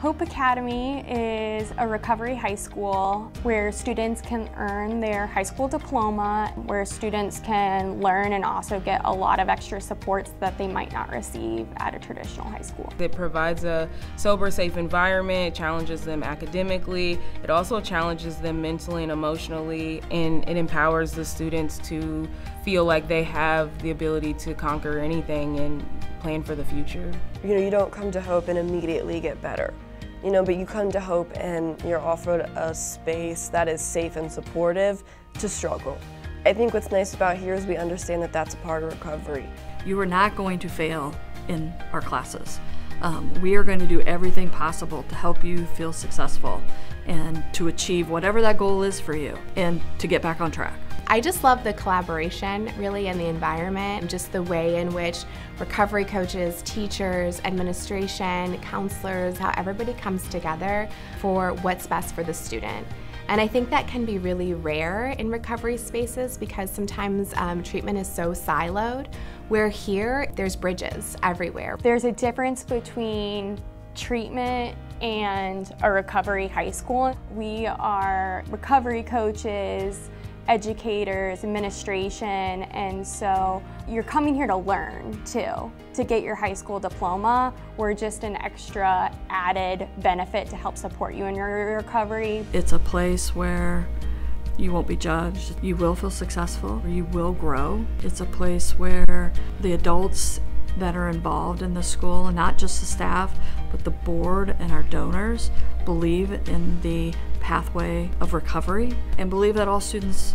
Hope Academy is a recovery high school where students can earn their high school diploma, where students can learn and also get a lot of extra supports that they might not receive at a traditional high school. It provides a sober, safe environment, challenges them academically, it also challenges them mentally and emotionally, and it empowers the students to feel like they have the ability to conquer anything and plan for the future. You know, you don't come to Hope and immediately get better you know, but you come to Hope and you're offered a space that is safe and supportive to struggle. I think what's nice about here is we understand that that's a part of recovery. You are not going to fail in our classes. Um, we are going to do everything possible to help you feel successful and to achieve whatever that goal is for you and to get back on track. I just love the collaboration really in the environment and just the way in which recovery coaches, teachers, administration, counselors, how everybody comes together for what's best for the student. And I think that can be really rare in recovery spaces because sometimes um, treatment is so siloed, where here there's bridges everywhere. There's a difference between treatment and a recovery high school. We are recovery coaches, educators, administration, and so you're coming here to learn too. To get your high school diploma, we're just an extra added benefit to help support you in your recovery. It's a place where you won't be judged, you will feel successful, you will grow. It's a place where the adults that are involved in the school, and not just the staff, but the board and our donors, believe in the pathway of recovery and believe that all students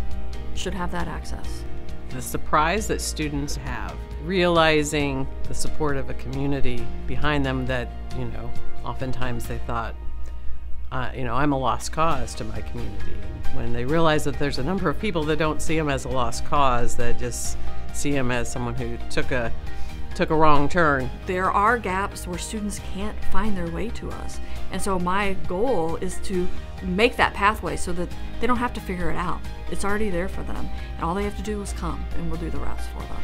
should have that access. The surprise that students have, realizing the support of a community behind them that, you know, oftentimes they thought, uh, you know, I'm a lost cause to my community. And when they realize that there's a number of people that don't see them as a lost cause, that just see them as someone who took a took a wrong turn. There are gaps where students can't find their way to us. And so my goal is to make that pathway so that they don't have to figure it out. It's already there for them. And all they have to do is come and we'll do the rest for them.